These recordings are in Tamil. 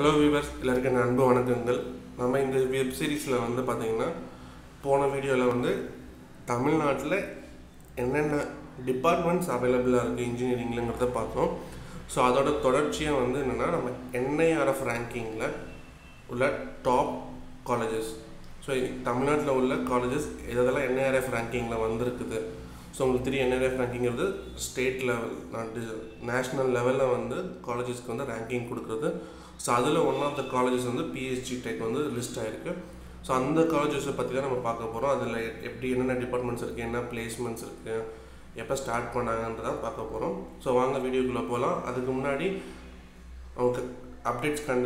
ஹலோ வியூவர்ஸ் எல்லாருக்கும் என் அன்பு வணக்கங்கள். நம்ம இந்த வெப் சீரிஸில் வந்து பார்த்தீங்கன்னா போன வீடியோவில் வந்து தமிழ்நாட்டில் என்னென்ன டிபார்ட்மெண்ட்ஸ் அவைலபிளாக இருக்குது இன்ஜினியரிங்லங்கிறத பார்த்தோம். ஸோ அதோட தொடர்ச்சியாக வந்து என்னென்னா நம்ம என்ஐஆர்எஃப் ரேங்கிங்கில் உள்ள டாப் காலேஜஸ் ஸோ தமிழ்நாட்டில் உள்ள காலேஜஸ் எதெல்லாம் என்ஐஆர்எஃப் ரேங்கிங்கில் வந்திருக்குது? ஸோ உங்களுக்கு தெரியும் என்ஐஆர்எஃப் ரேங்கிங்கிறது ஸ்டேட் லெவல் நாட்டு நேஷ்னல் லெவலில் வந்து காலேஜஸ்க்கு வந்து ரேங்கிங் கொடுக்குறது. ஸோ அதில் ஒன் ஆஃப் த காலேஜஸ் வந்து பிஹெச்டி டெக் வந்து லிஸ்ட் ஆகிருக்கு ஸோ அந்த காலேஜஸை பற்றி தான் நம்ம பார்க்க போகிறோம் அதில் எப்படி என்னென்ன டிபார்ட்மெண்ட்ஸ் இருக்குது என்ன பிளேஸ்மெண்ட்ஸ் இருக்குது எப்போ ஸ்டார்ட் பண்ணாங்கன்றதான் பார்க்க போகிறோம் ஸோ வாங்க வீடியோக்குள்ளே போகலாம் அதுக்கு முன்னாடி அவங்க அப்டேட்ஸ் கண்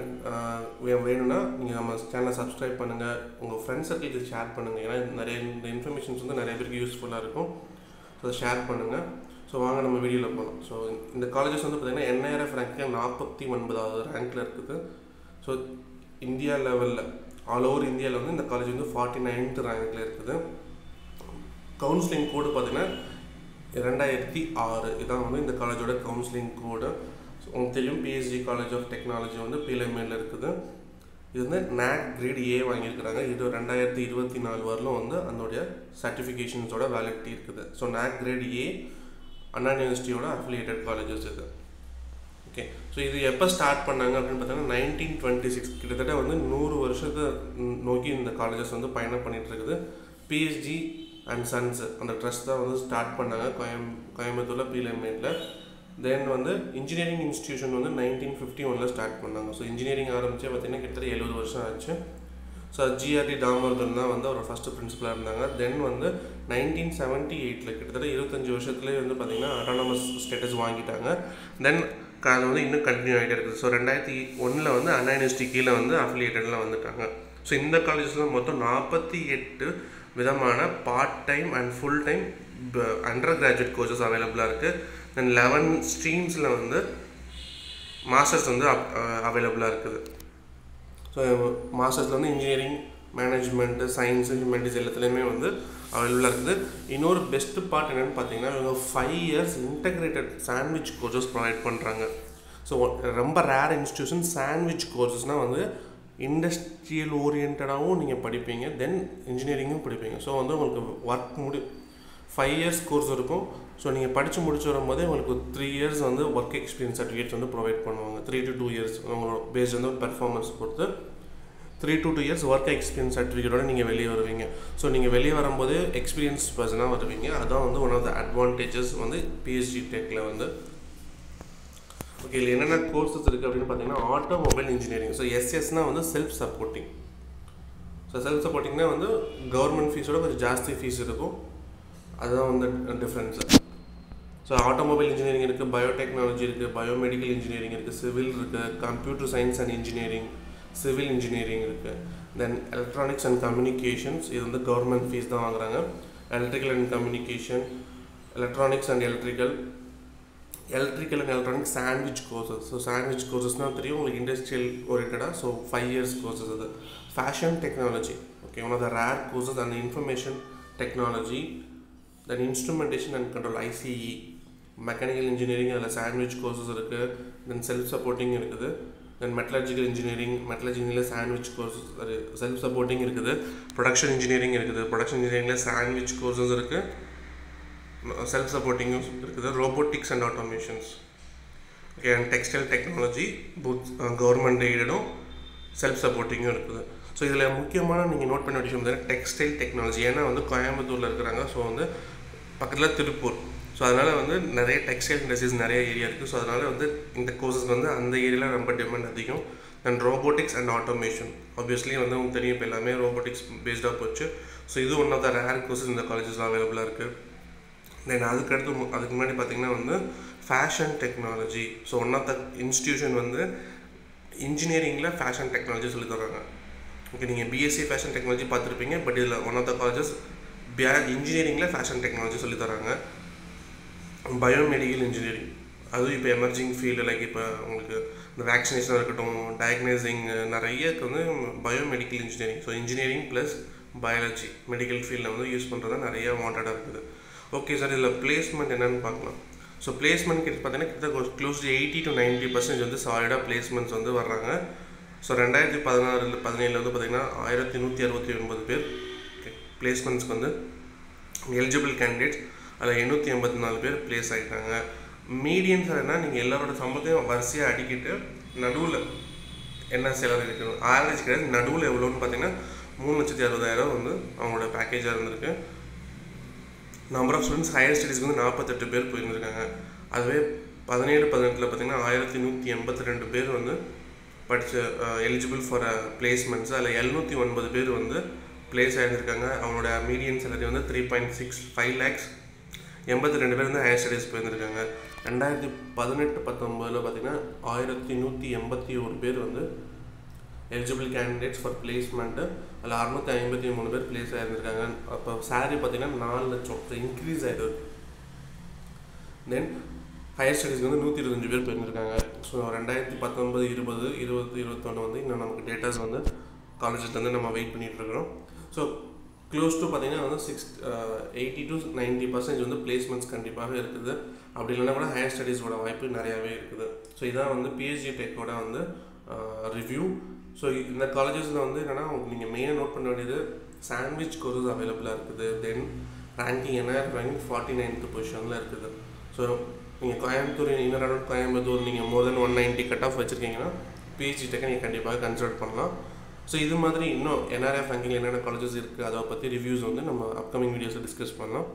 வேணும்னா நீங்கள் நம்ம சேனலை சப்ஸ்கிரைப் பண்ணுங்கள் உங்கள் ஃப்ரெண்ட்ஸ் சர்க்கிள் ஷேர் பண்ணுங்கள் ஏன்னா நிறைய இந்த இன்ஃபர்மேஷன்ஸ் வந்து நிறைய பேருக்கு யூஸ்ஃபுல்லாக இருக்கும். ஸோ அதை ஷேர் பண்ணுங்கள் ஸோ வாங்க நம்ம வீடியோவில் போகலாம் ஸோ இந்த காலேஜஸ் வந்து பார்த்திங்கன்னா என்ஐஆர்எஃப் ரேங்கில் நாற்பத்தி ஒன்பதாவது ரேங்க்கில் இருக்குது. ஸோ இந்தியா லெவலில் ஆல் ஓவர் இந்தியாவில் வந்து இந்த காலேஜ் வந்து ஃபார்ட்டி நைன்த் ரேங்க்கில் இருக்குது. கவுன்சிலிங் கோடு பார்த்திங்கன்னா ரெண்டாயிரத்தி ஆறு. இதான் வந்து இந்த காலேஜோட கவுன்சிலிங் கோடு உங்களுக்கு தெரியும் பிஎஸ்ஜி காலேஜ் ஆஃப் டெக்னாலஜி வந்து பிலமேல இருக்குது. இது வந்து நேக் கிரேட் ஏ வாங்கியிருக்கிறாங்க. இது ரெண்டாயிரத்தி இருபத்தி நாலு வரலும் வந்து அதனுடைய சர்டிஃபிகேஷன்ஸோட வேலிடிட்டி இருக்குது. So NAAC grade A Anna யூனிவர்சிட்டியோட affiliated colleges இது. ஓகே ஸோ இது எப்போ ஸ்டார்ட் பண்ணாங்க அப்படின்னு பார்த்தீங்கன்னா நைன்டீன் டுவெண்ட்டி சிக்ஸ் கிட்டத்தட்ட வந்து நூறு வருஷத்தை நோக்கி இந்த காலேஜஸ் வந்து பயணம் பண்ணிகிட்டு இருக்குது பிஎஸ்ஜி அண்ட் சன்ஸ் அந்த ட்ரஸ்ட் தான் வந்து ஸ்டார்ட் பண்ணாங்க கோயம் கோயம்புத்தூரில் பிஎல்எம்ஏட்டில் தென் வந்து இன்ஜினியரிங் இன்ஸ்டியூஷன் வந்து நைன்டீன் ஃபிஃப்டி ஒனில் ஸ்டார்ட் பண்ணாங்க. ஸோ இன்ஜினியரிங் ஆரம்பித்து பார்த்தீங்கன்னா கிட்டத்தட்ட எழுபது வருஷம் ஆச்சு. ஸோ ஜிஆர்டி தாமோதரன் தான் வந்து அவர் ஃபஸ்ட்டு பிரின்சிபலாக இருந்தாங்க. தென் வந்து நைன்டீன் செவன்ட்டி எயிட்டில் கிட்டத்தட்ட இருபத்தஞ்சி வருஷத்துலேயே வந்து பார்த்திங்கன்னா அட்டானமஸ் ஸ்டேட்டஸ் வாங்கிட்டாங்க. தென் அது வந்து இன்னும் கண்டினியூ ஆகிட்டே இருக்குது. ஸோ ரெண்டாயிரத்தி ஒன்றில் வந்து அண்ணா யூனிவர்சிட்டி கீழே வந்து அஃபிலியேட்டடில் வந்துட்டாங்க. ஸோ இந்த காலேஜில் மொத்தம் நாற்பத்தி எட்டு விதமான part time and full time undergraduate courses அவைலபிளாக இருக்குது தென் லெவன் ஸ்ட்ரீம்ஸில் வந்து மாஸ்டர்ஸ் வந்து அவைலபிளாக இருக்குது. ஸோ மாஸ்டர்ஸில் வந்து இன்ஜினியரிங் மேனேஜ்மெண்ட்டு சயின்ஸ் ஹியூமனிட்டிஸ் எல்லாத்துலேயுமே வந்து அவைலபிளாக இருக்குது. இன்னொரு பெஸ்ட் பார்ட் என்னென்னு பார்த்தீங்கன்னா இவங்க five years integrated sandwich courses provide பண்ணுறாங்க ஸோ ரொம்ப ரேர் இன்ஸ்டியூஷன் சாண்ட்விச் கோர்சஸ்னால் வந்து இண்டஸ்ட்ரியல் ஓரியன்டாகவும் நீங்கள் படிப்பீங்க தென் இன்ஜினியரிங்கும் படிப்பீங்க. ஸோ வந்து உங்களுக்கு ஒர்க் முடி ஃபைவ் இயர்ஸ் கோர்ஸ் இருக்கும். ஸோ நீங்கள் படித்து முடிச்சு வரும்போதே உங்களுக்கு த்ரீ இயர்ஸ் வந்து ஒர்க் எக்ஸ்பீரியன்ஸ் சர்டிஃபிகேட்ஸ் வந்து ப்ரொவைட் பண்ணுவாங்க. த்ரீ டு டூ இயர்ஸ் உங்களோட பேஸ் வந்து பெர்ஃபார்மன்ஸ் பொறுத்து three to two years work experience சர்டிஃபிகேட்டோட நீங்கள் வெளியே வருவீங்க. ஸோ நீங்கள் வெளியே வரும்போது எக்ஸ்பீரியன்ஸ் பர்சனாக வருவீங்க. அதான் வந்து ஒன் ஆஃப் த அட்வான்டேஜஸ் வந்து பிஹெச்டி டெக்கில் வந்து. ஓகே இதில் என்னென்ன கோர்சஸ் இருக்குது அப்படின்னு பார்த்தீங்கன்னா ஆட்டோமொபைல் இன்ஜினியரிங் ஸோ எஸ்எஸ்னால் வந்து செல்ஃப் சப்போர்ட்டிங் ஸோ செல்ஃப் சப்போர்ட்டிங்னா வந்து கவர்மெண்ட் ஃபீஸோட கொஞ்சம் ஜாஸ்தி ஃபீஸ் இருக்கும். அதுதான் வந்து டிஃப்ரென்ஸு ஸோ ஆட்டோமொபைல் இன்ஜினியரிங் இருக்குது பயோடெக்னாலஜி இருக்குது பயோமெடிக்கல் இன்ஜினியரிங் இருக்குது சிவில் இருக்குது computer science and engineering civil engineering இருக்குது தென் எலக்ட்ரானிக்ஸ் அண்ட் கம்யூனிகேஷன்ஸ் இது வந்து கவர்மெண்ட் ஃபீஸ் தான் வாங்குறாங்க. Electrical and communication electronics and electrical electrical and electronic sandwich courses so sandwich கோர்சஸ்னால் தெரியும். உங்களுக்கு இண்டஸ்ட்ரியல் ஓரியன்டாக ஸோ ஃபைவ் இயர்ஸ் கோர்சஸ் அது. Fashion technology okay one of the rare courses and information technology then instrumentation and control ICE mechanical engineering அதில் சாண்ட்விச் கோர்சஸ் இருக்குது தென் செல்ஃப் சப்போர்ட்டிங் இருக்குது தென் மெட்டலர்ஜிக்கல் இன்ஜினியரிங் மெட்டலர்ஜிங்கில் சாண்ட்விச் கோர்சஸ் செல்ஃப் சப்போர்ட்டிங் இருக்குது. ப்ரொடக்ஷன் இன்ஜினியரிங் இருக்குது. ப்ரொடக்ஷன் இன்ஜினியரிங்கில் சாண்ட்விச் கோர்சஸ் இருக்குது செல்ஃப் சப்போர்ட்டிங்கும் இருக்குது. Robotics and automations okay and textile technology both government எய்டடும் self சப்போர்ட்டிங்கும் இருக்குது. ஸோ இதில் முக்கியமான நீங்கள் நோட் பண்ண விஷயம் பார்த்தீங்கன்னா டெக்ஸ்டைல் டெக்னாலஜி ஏன்னா வந்து கோயம்புத்தூரில் இருக்கிறாங்க. ஸோ வந்து பக்கத்தில் திருப்பூர். ஸோ அதனால் வந்து நிறைய டெக்ஸ்டைல் இண்டஸ்ட்ரீஸ் நிறைய ஏரியா இருக்குது ஸோ அதனால் வந்து இந்த கோர்சஸ் வந்து அந்த ஏரியாவில் ரொம்ப டிமாண்ட் அதிகம். And robotics and automation obviously வந்து உங்களுக்கு தெரியும் இப்போ எல்லாமே ரோபோட்டிக்ஸ் பேஸ்டாக போச்சு. ஸோ இது one of the rare courses இந்த காலேஜஸில் அவைலபிளாக இருக்குது தென் அதுக்கடுத்து அதுக்கு முன்னாடி பார்த்திங்கன்னா வந்து fashion technology so one of the institution வந்து இன்ஜினியரிங்கில் ஃபேஷன் டெக்னாலஜி சொல்லி தர்றாங்க. ஓகே நீங்கள் பிஎஸ்சி ஃபேஷன் டெக்னாலஜி பார்த்துருப்பீங்க பட் இதில் ஒன் ஆஃப் த காலேஜஸ் பியா இன்ஜினியரிங்கில் ஃபேஷன் டெக்னாலஜி சொல்லி தராங்க. Biomedical engineering. அதுவும் இப்போ எமர்ஜிங் ஃபீல்டு லைக் இப்போ உங்களுக்கு இந்த வேக்சினேஷனாக இருக்கட்டும் டயக்னைசிங் நிறைய வந்து biomedical engineering so engineering plus biology medical ஃபீல்டில் வந்து யூஸ் பண்ணுறது நிறைய வாண்டடாக இருக்குது. ஓகே சார் இதில் பிளேஸ்மெண்ட் என்னென்னு பார்க்கலாம். ஸோ பிளேஸ்மெண்ட் கிட்ட பார்த்தீங்கன்னா கிட்ட close to eighty to ninety percentage வந்து சாலிடாக பிளேஸ்மெண்ட்ஸ் வந்து வர்றாங்க. ஸோ ரெண்டாயிரத்தி பதினாறுல பதினேழில் வந்து பார்த்திங்கன்னா ஆயிரத்தி நூற்றி அறுபத்தி ஒன்பது பேர் பிளேஸ்மெண்ட்ஸ்க்கு வந்து எலிஜிபிள் கேண்டிடேட்ஸ் அதில் எண்ணூற்றி எண்பத்தி நாலு பேர் ப்ளேஸ் ஆகிட்டாங்க மீடியன் சார்னா நீங்கள் எல்லாரோட சம்பளத்தையும் வரிசையாக அடிக்கிட்டு நடுவில் என்ன செலவு இருக்கணும் ஆவரேஜ் கிடையாது நடுவில் எவ்வளோன்னு பார்த்தீங்கன்னா மூணு லட்சத்தி அறுபதாயிரம் வந்து அவங்களோட பேக்கேஜாக இருந்திருக்கு. நம்பர் ஆஃப் ஸ்டூடெண்ட்ஸ் ஹையர் ஸ்டடீஸ்க்கு வந்து நாற்பத்தெட்டு பேர் போயிருந்திருக்காங்க. அதுவே பதினேழு பதினெட்டில் பார்த்தீங்கன்னா ஆயிரத்தி நூற்றி எண்பத்தி ரெண்டு பேர் வந்து படித்த எலிஜிபிள் ஃபார் பிளேஸ்மெண்ட்ஸ் அதில் எழுநூற்றி ஒன்பது பேர் வந்து பிளேஸ் ஆகியிருக்காங்க அவங்களோட மீடியன் சேலரி வந்து three point six five lakhs எண்பத்தி ரெண்டு பேர் வந்து ஹையர் ஸ்டடீஸ் போயிருந்திருக்காங்க. ரெண்டாயிரத்தி பதினெட்டு பத்தொம்போதில் பார்த்தீங்கன்னா ஆயிரத்தி நூற்றி எண்பத்தி ஒரு பேர் வந்து எலிஜிபிள் கேண்டிடேட்ஸ் ஃபார் பிளேஸ்மெண்ட்டு அதில் அறுநூற்றி ஐம்பத்தி மூணு பேர் பிளேஸ் ஆகியிருந்திருக்காங்க அப்போ சாரி பார்த்தீங்கன்னா நாலு லட்சம். இன்க்ரீஸ் ஆகிடுது தென் ஹையர் ஸ்டடீஸ்க்கு வந்து நூற்றி இருபத்தஞ்சு பேர் போயிருந்திருக்காங்க. ஸோ ரெண்டாயிரத்தி பத்தொன்பது இருபது இருபது இருபத்தொன்று வந்து இன்னும் நமக்கு டேட்டாஸ் வந்து காலேஜஸ்லேருந்து நம்ம வெயிட் பண்ணிகிட்ருக்குறோம் ஸோ க்ளோஸ் டு பார்த்தீங்கன்னா வந்து six eighty to ninety percentage வந்து பிளேஸ்மெண்ட்ஸ் கண்டிப்பாக இருக்குது. அப்படி இல்லைன்னா கூட ஹையர் ஸ்டடீஸோட வாய்ப்பு நிறையாவே இருக்குது. ஸோ இதான் வந்து பிஹெச்டி டெக்கோட வந்து uh, ரிவ்யூ ஸோ இந்த காலேஜஸில் வந்து என்னென்னா நீங்கள் மெயினாக நோட் பண்ண வேண்டியது சாண்ட்விச் கோர்ஸ் அவைலபிளாக இருக்குது. தென் ரேங்கிங் என்ன? ரேங்கிங் ஃபார்ட்டி நைன்த்து பொசிஷனில் இருக்குது. ஸோ நீங்கள் கோயம்புத்தூர் இன்னர் கோயம்புத்தூர் நீங்கள் more then one ninety cut off வச்சுருக்கீங்கன்னா PhD டெக்கை நீங்கள் கண்டிப்பாக கன்சிடர் பண்ணலாம். ஸோ இது மாதிரி இன்னும் என்ஆர்எஃப் ரேங்கிங் என்னென்ன காலேஜஸ் இருக்குது அதை பற்றி ரிவ்யூஸ் வந்து நம்ம அப்கமிங் வீடியோஸில் டிஸ்கஸ் பண்ணலாம்.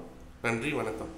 நன்றி வணக்கம்.